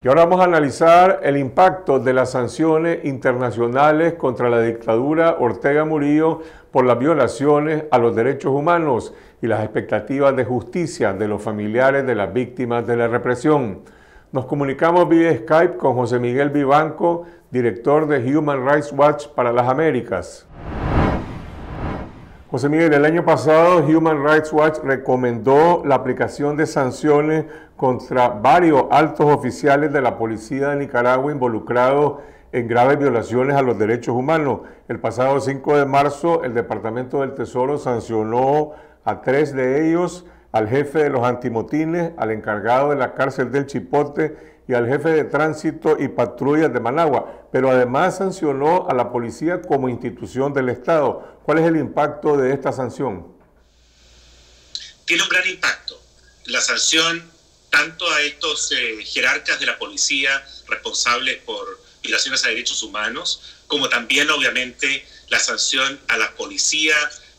Y ahora vamos a analizar el impacto de las sanciones internacionales contra la dictadura Ortega Murillo por las violaciones a los derechos humanos y las expectativas de justicia de los familiares de las víctimas de la represión. Nos comunicamos vía Skype con José Miguel Vivanco, director de Human Rights Watch para las Américas. José Miguel, el año pasado Human Rights Watch recomendó la aplicación de sanciones contra varios altos oficiales de la policía de Nicaragua involucrados en graves violaciones a los derechos humanos. El pasado 5 de marzo, el Departamento del Tesoro sancionó a tres de ellos, al jefe de los antimotines, al encargado de la cárcel del Chipote y al jefe de tránsito y patrullas de Managua, pero además sancionó a la policía como institución del Estado. ¿Cuál es el impacto de esta sanción? Tiene un gran impacto. La sanción tanto a estos eh, jerarcas de la policía responsables por violaciones a derechos humanos, como también obviamente la sanción a la policía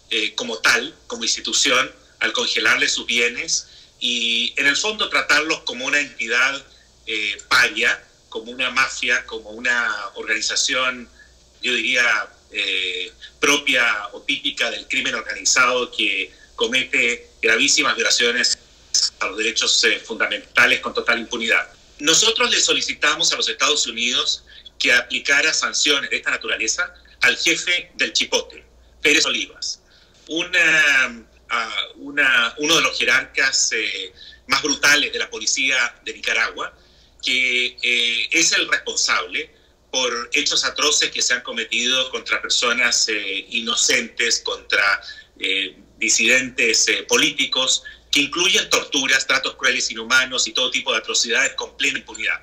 eh, como tal, como institución, al congelarle sus bienes y en el fondo tratarlos como una entidad eh, como una mafia, como una organización, yo diría, eh, propia o típica del crimen organizado que comete gravísimas violaciones a los derechos eh, fundamentales con total impunidad. Nosotros le solicitamos a los Estados Unidos que aplicara sanciones de esta naturaleza al jefe del Chipote, Pérez Olivas, una, una, uno de los jerarcas más brutales de la policía de Nicaragua, que eh, es el responsable por hechos atroces que se han cometido contra personas eh, inocentes, contra eh, disidentes políticos, que incluyen torturas, tratos crueles, inhumanos y todo tipo de atrocidades con plena impunidad.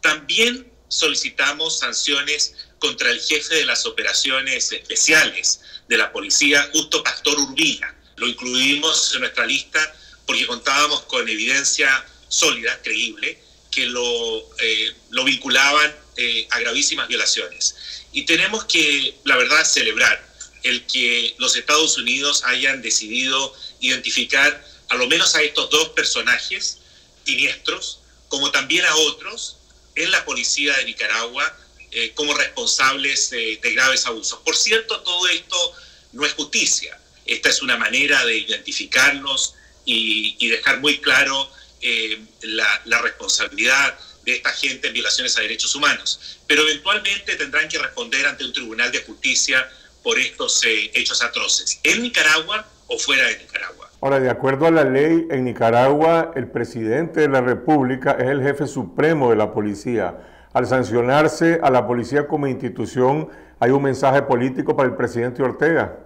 También solicitamos sanciones contra el jefe de las operaciones especiales de la policía, Justo Pastor Urbina. Lo incluimos en nuestra lista porque contábamos con evidencia sólida, creíble, que lo, eh, lo vinculaban eh, a gravísimas violaciones. Y tenemos que, la verdad, celebrar el que los Estados Unidos hayan decidido identificar a lo menos a estos dos personajes siniestros, como también a otros en la policía de Nicaragua eh, como responsables de, graves abusos. Por cierto, todo esto no es justicia. Esta es una manera de identificarlos y, y dejar muy claro eh, la, responsabilidad de esta gente en violaciones a derechos humanos, pero eventualmente tendrán que responder ante un tribunal de justicia por estos eh, hechos atroces, en Nicaragua o fuera de Nicaragua. Ahora, de acuerdo a la ley, en Nicaragua el presidente de la República es el jefe supremo de la policía. Al sancionarse a la policía como institución, ¿hay un mensaje político para el presidente Ortega?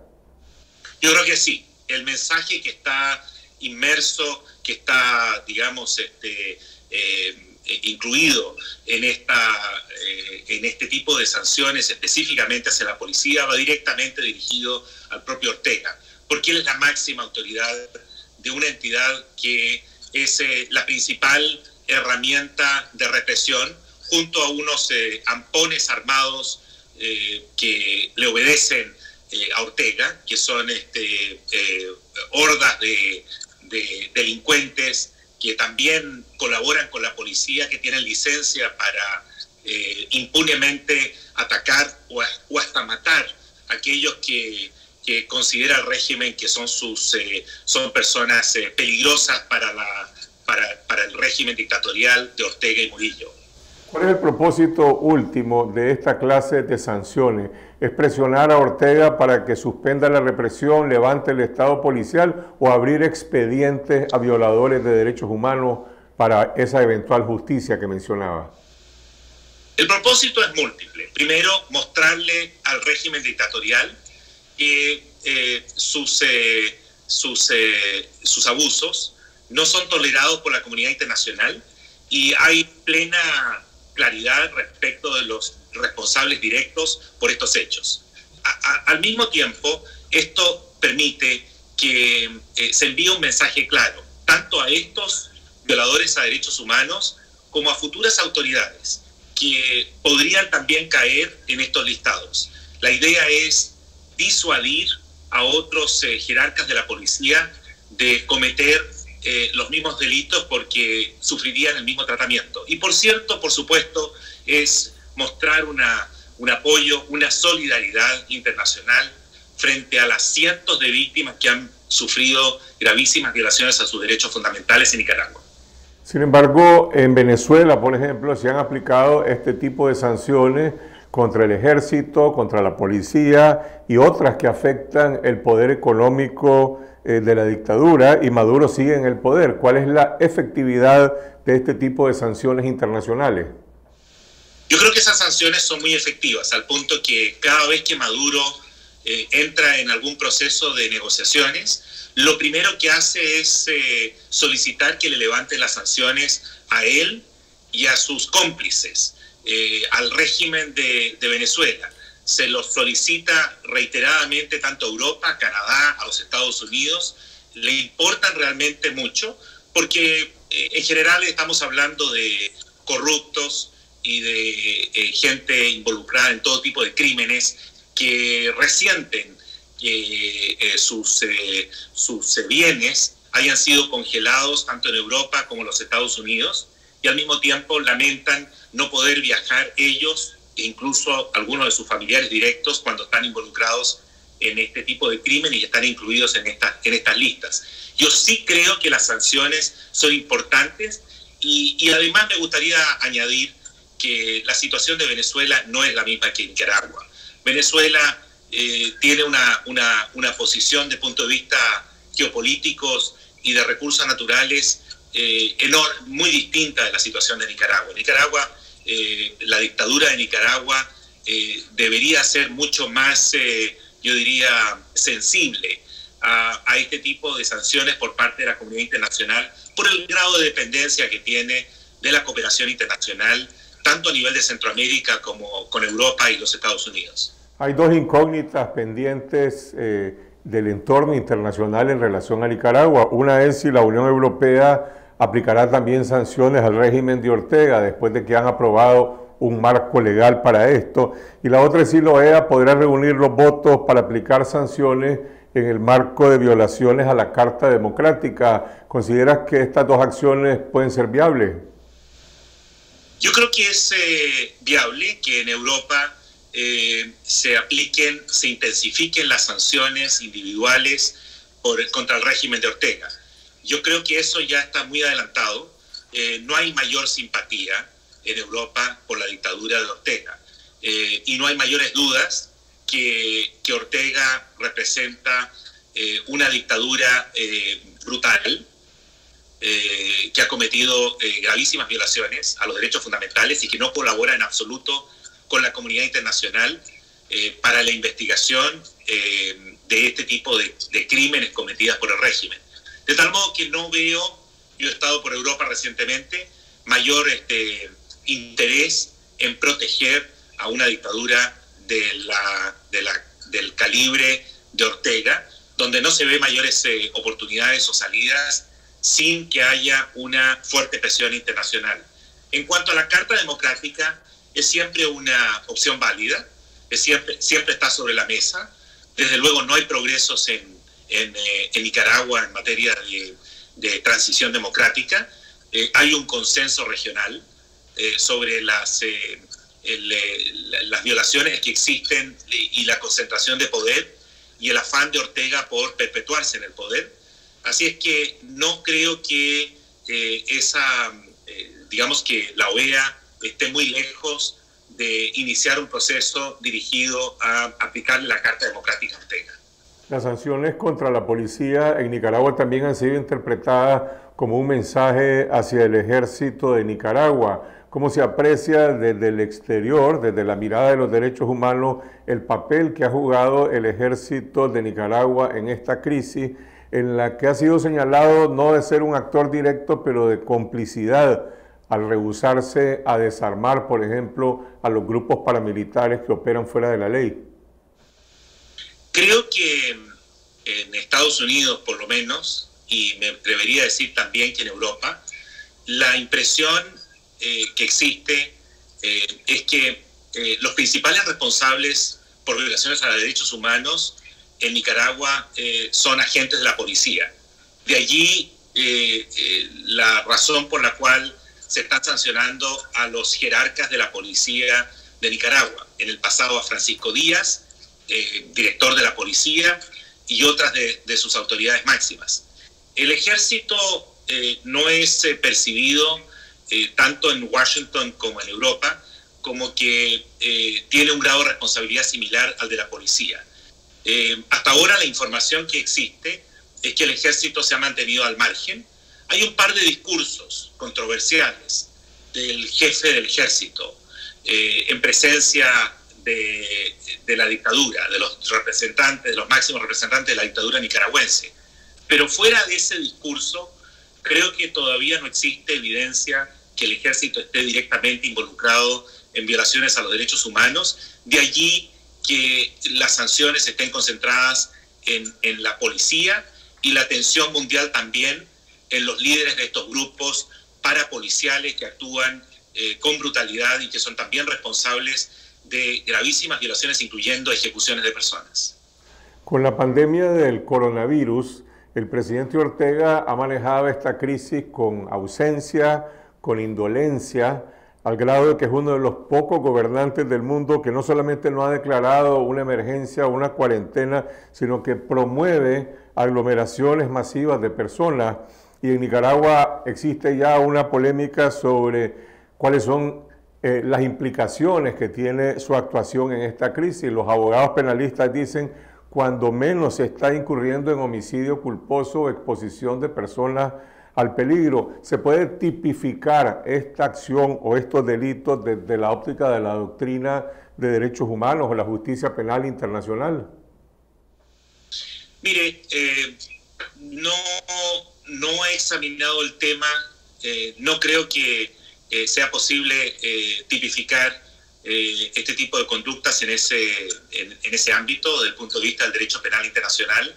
Yo creo que sí. El mensaje que está inmerso, que está, digamos, este, eh, incluido en, esta, eh, en este tipo de sanciones específicamente hacia la policía, va directamente dirigido al propio Ortega, porque él es la máxima autoridad de una entidad que es eh, la principal herramienta de represión junto a unos ampones armados que le obedecen a Ortega, que son este, hordas de, de delincuentes que también colaboran con la policía, que tienen licencia para eh, impunemente atacar o, hasta matar a aquellos que, que, considera el régimen que son, sus, eh, son personas eh, peligrosas para, la, para, para el régimen dictatorial de Ortega y Murillo. ¿Cuál es el propósito último de esta clase de sanciones? ¿Es presionar a Ortega para que suspenda la represión, levante el Estado policial o abrir expedientes a violadores de derechos humanos para esa eventual justicia que mencionaba? El propósito es múltiple. Primero, mostrarle al régimen dictatorial que eh, sus, eh, sus, eh, sus abusos no son tolerados por la comunidad internacional y hay plena claridad respecto de los responsables directos por estos hechos. al mismo tiempo, esto permite que eh, se envíe un mensaje claro, tanto a estos violadores a derechos humanos como a futuras autoridades que podrían también caer en estos listados. La idea es disuadir a otros eh, jerarcas de la policía de cometer eh, los mismos delitos porque sufrirían el mismo tratamiento. Y por cierto, por supuesto, es mostrar una, un apoyo, una solidaridad internacional frente a las cientos de víctimas que han sufrido gravísimas violaciones a sus derechos fundamentales en Nicaragua. Sin embargo, en Venezuela, por ejemplo, se han aplicado este tipo de sanciones contra el ejército, contra la policía y otras que afectan el poder económico eh, de la dictadura y Maduro sigue en el poder. ¿Cuál es la efectividad de este tipo de sanciones internacionales? Yo creo que esas sanciones son muy efectivas, al punto que cada vez que Maduro eh, entra en algún proceso de negociaciones, lo primero que hace es eh, solicitar que le levanten las sanciones a él y a sus cómplices, al régimen de, de Venezuela se los solicita reiteradamente tanto a Europa, Canadá, a los Estados Unidos, le importan realmente mucho, porque eh, en general estamos hablando de corruptos y de eh, gente involucrada en todo tipo de crímenes que resienten que eh, sus, sus bienes hayan sido congelados tanto en Europa como en los Estados Unidos y al mismo tiempo lamentan no poder viajar ellos incluso algunos de sus familiares directos cuando están involucrados en este tipo de crimen y están incluidos en, esta, en estas listas. Yo sí creo que las sanciones son importantes y, además me gustaría añadir que la situación de Venezuela no es la misma que Nicaragua. Venezuela eh, tiene una, una, una, posición de punto de vista geopolíticos y de recursos naturales eh, muy distinta de la situación de Nicaragua. Nicaragua eh, la dictadura de Nicaragua eh, debería ser mucho más, eh, yo diría, sensible a, este tipo de sanciones por parte de la comunidad internacional por el grado de dependencia que tiene de la cooperación internacional, tanto a nivel de Centroamérica como con Europa y los Estados Unidos. Hay dos incógnitas pendientes del entorno internacional en relación a Nicaragua. Una es si la Unión Europea aplicará también sanciones al régimen de Ortega después de que han aprobado un marco legal para esto. Y la otra es si la OEA podrá reunir los votos para aplicar sanciones en el marco de violaciones a la Carta Democrática. ¿Consideras que estas dos acciones pueden ser viables? Yo creo que es eh, viable que en Europa eh, se apliquen, se intensifiquen las sanciones individuales por, contra el régimen de Ortega. Yo creo que eso ya está muy adelantado. Eh, no hay mayor simpatía en Europa por la dictadura de Ortega. Eh, y no hay mayores dudas que, que Ortega representa eh, una dictadura brutal, que ha cometido gravísimas violaciones a los derechos fundamentales y que no colabora en absoluto con la comunidad internacional para la investigación de este tipo de, de crímenes cometidas por el régimen. De tal modo que no veo, yo he estado por Europa recientemente, mayor este, interés en proteger a una dictadura del calibre de Ortega, donde no se ve mayores eh, oportunidades o salidas sin que haya una fuerte presión internacional. En cuanto a la Carta Democrática, es siempre una opción válida, es siempre, siempre está sobre la mesa. Desde luego no hay progresos en eh, en, Nicaragua en materia de, transición democrática. Eh, hay un consenso regional eh, sobre las, las violaciones que existen y la concentración de poder y el afán de Ortega por perpetuarse en el poder. Así es que no creo que esa, digamos que la OEA esté muy lejos de iniciar un proceso dirigido a aplicar la Carta Democrática Ortega. Las sanciones contra la policía en Nicaragua también han sido interpretadas como un mensaje hacia el ejército de Nicaragua. ¿Cómo se aprecia desde el exterior, desde la mirada de los derechos humanos, el papel que ha jugado el ejército de Nicaragua en esta crisis, en la que ha sido señalado no de ser un actor directo, pero de complicidad al rehusarse a desarmar, por ejemplo, a los grupos paramilitares que operan fuera de la ley? Creo que en Estados Unidos, por lo menos, y me atrevería a decir también que en Europa, la impresión eh, que existe eh, es que eh, los principales responsables por violaciones a los derechos humanos en Nicaragua son agentes de la policía. De allí eh, eh, la razón por la cual se están sancionando a los jerarcas de la policía de Nicaragua. En el pasado a Francisco Díaz, eh, director de la policía, y otras de, sus autoridades máximas. El ejército no es percibido tanto en Washington como en Europa como que tiene un grado de responsabilidad similar al de la policía. hasta ahora la información que existe es que el ejército se ha mantenido al margen. Hay un par de discursos controversiales del jefe del ejército eh, en presencia de, la dictadura, de los representantes, de los máximos representantes de la dictadura nicaragüense. Pero fuera de ese discurso, creo que todavía no existe evidencia que el ejército esté directamente involucrado en violaciones a los derechos humanos. De allí que las sanciones estén concentradas en, la policía y la atención mundial también en los líderes de estos grupos parapoliciales que actúan eh, con brutalidad y que son también responsables de gravísimas violaciones, incluyendo ejecuciones de personas. Con la pandemia del coronavirus, el presidente Ortega ha manejado esta crisis con ausencia, con indolencia, al grado de que es uno de los pocos gobernantes del mundo que no solamente no ha declarado una emergencia o una cuarentena, sino que promueve aglomeraciones masivas de personas. Y en Nicaragua existe ya una polémica sobre cuáles son eh, las implicaciones que tiene su actuación en esta crisis. Los abogados penalistas dicen cuando menos se está incurriendo en homicidio culposo o exposición de personas al peligro. ¿Se puede tipificar esta acción o estos delitos desde la óptica de la doctrina de derechos humanos o la justicia penal internacional? Mire, eh, no, no he examinado el tema, eh, no creo que eh, sea posible tipificar este tipo de conductas en ese, en, ese ámbito desde el punto de vista del derecho penal internacional.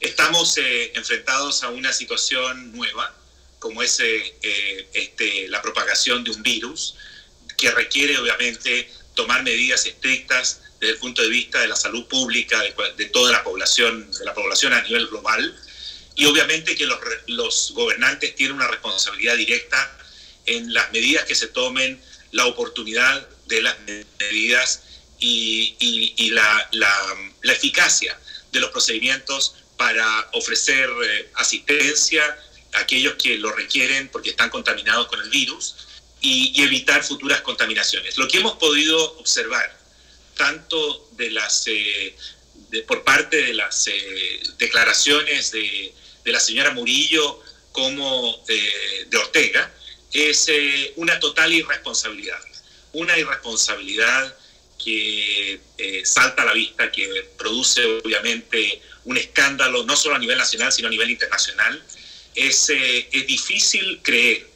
Estamos enfrentados a una situación nueva, como es este, la propagación de un virus, que requiere obviamente tomar medidas estrictas desde el punto de vista de la salud pública de, toda la población, de la población a nivel global. Y obviamente que los, los gobernantes tienen una responsabilidad directa en las medidas que se tomen, la oportunidad de las medidas y, y, la, la, la, eficacia de los procedimientos para ofrecer eh, asistencia a aquellos que lo requieren porque están contaminados con el virus y, y evitar futuras contaminaciones. Lo que hemos podido observar tanto de las, eh, por parte de las eh, declaraciones de, la señora Murillo como eh, de Ortega, es una total irresponsabilidad. Una irresponsabilidad que salta a la vista, que produce obviamente un escándalo no solo a nivel nacional, sino a nivel internacional. Es, es difícil creer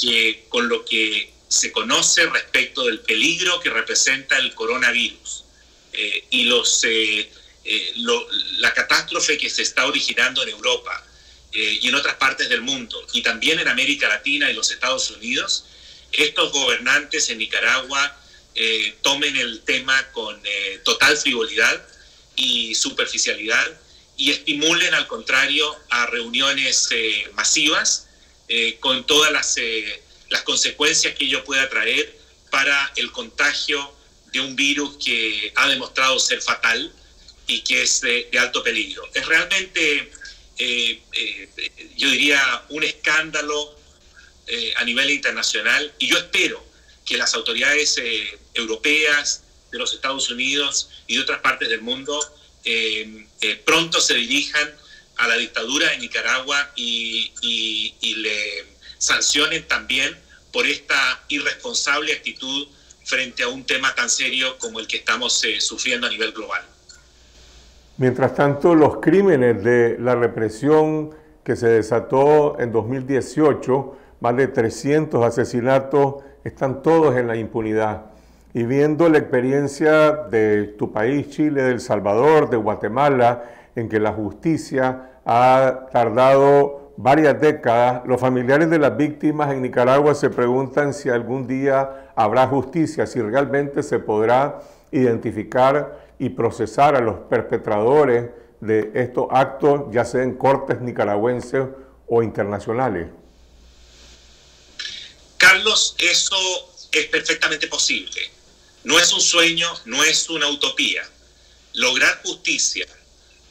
que con lo que se conoce respecto del peligro que representa el coronavirus eh, y los, eh, eh, la catástrofe que se está originando en Europa y en otras partes del mundo, y también en América Latina y los Estados Unidos, estos gobernantes en Nicaragua tomen el tema con total frivolidad y superficialidad y estimulen al contrario a reuniones masivas con todas las las consecuencias que ello pueda traer para el contagio de un virus que ha demostrado ser fatal y que es de, alto peligro. Es realmente, eh, eh, yo diría, un escándalo eh, a nivel internacional y yo espero que las autoridades europeas, de los Estados Unidos y de otras partes del mundo pronto se dirijan a la dictadura de Nicaragua y, le sancionen también por esta irresponsable actitud frente a un tema tan serio como el que estamos sufriendo a nivel global. Mientras tanto, los crímenes de la represión que se desató en 2018, más de 300 asesinatos, están todos en la impunidad. Y viendo la experiencia de tu país, Chile, de El Salvador, de Guatemala, en que la justicia ha tardado varias décadas, los familiares de las víctimas en Nicaragua se preguntan si algún día habrá justicia, si realmente se podrá identificar y procesar a los perpetradores de estos actos, ya sea en cortes nicaragüenses o internacionales? Carlos, eso es perfectamente posible. No es un sueño, no es una utopía. Lograr justicia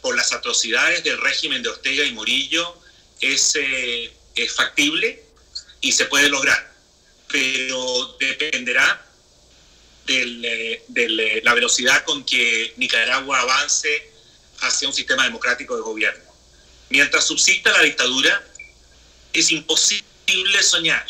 por las atrocidades del régimen de Ortega y Murillo es, eh, es factible y se puede lograr, pero dependerá de eh, la velocidad con que Nicaragua avance hacia un sistema democrático de gobierno. Mientras subsista la dictadura, es imposible soñar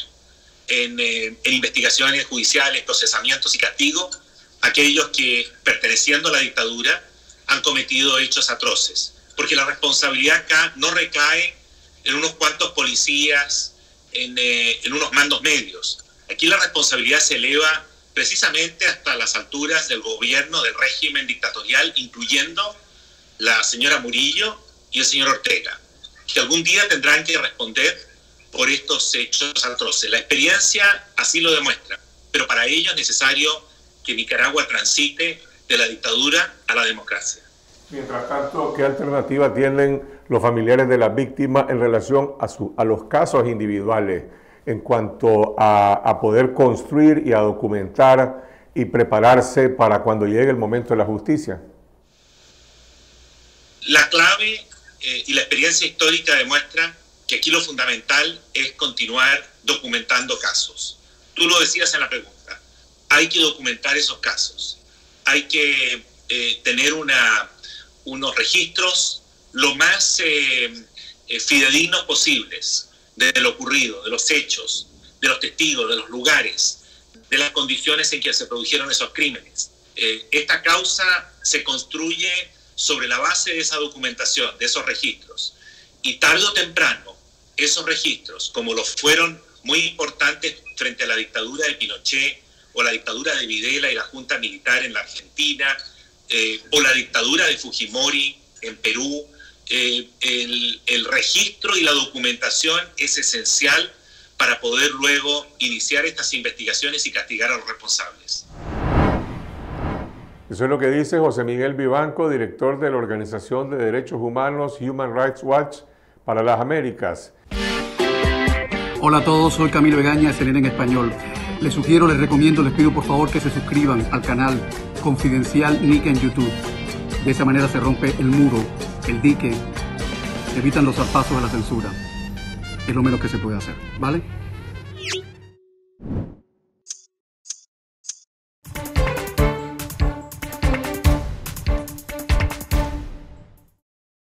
en, eh, investigaciones judiciales, procesamientos y castigos aquellos que, perteneciendo a la dictadura, han cometido hechos atroces. Porque la responsabilidad acá no recae en unos cuantos policías, en, eh, en unos mandos medios. Aquí la responsabilidad se eleva precisamente hasta las alturas del gobierno, del régimen dictatorial, incluyendo la señora Murillo y el señor Ortega, que algún día tendrán que responder por estos hechos atroces. La experiencia así lo demuestra, pero para ello es necesario que Nicaragua transite de la dictadura a la democracia. Mientras tanto, ¿qué alternativa tienen los familiares de las víctimas en relación a, a los casos individuales en cuanto a, poder construir y a documentar y prepararse para cuando llegue el momento de la justicia? La clave eh, y la experiencia histórica demuestra que aquí lo fundamental es continuar documentando casos. Tú lo decías en la pregunta, hay que documentar esos casos, hay que eh, tener unos registros lo más eh, eh, fidedignos posibles de lo ocurrido, de los hechos, de los testigos, de los lugares, de las condiciones en que se produjeron esos crímenes. Eh, esta causa se construye sobre la base de esa documentación, de esos registros. Y tarde o temprano, esos registros, como los fueron muy importantes frente a la dictadura de Pinochet o la dictadura de Videla y la Junta Militar en la Argentina, eh, o la dictadura de Fujimori en Perú, eh, el, el, registro y la documentación es esencial para poder luego iniciar estas investigaciones y castigar a los responsables. Eso es lo que dice José Miguel Vivanco, director de la Organización de Derechos Humanos Human Rights Watch para las Américas. Hola a todos, soy Camilo Egaña, CNN en español. Les sugiero, les recomiendo, les pido por favor que se suscriban al canal Confidencial Nick en YouTube. De esa manera se rompe el muro, el dique, evitan los zarpazos de la censura. Es lo menos que se puede hacer, ¿vale?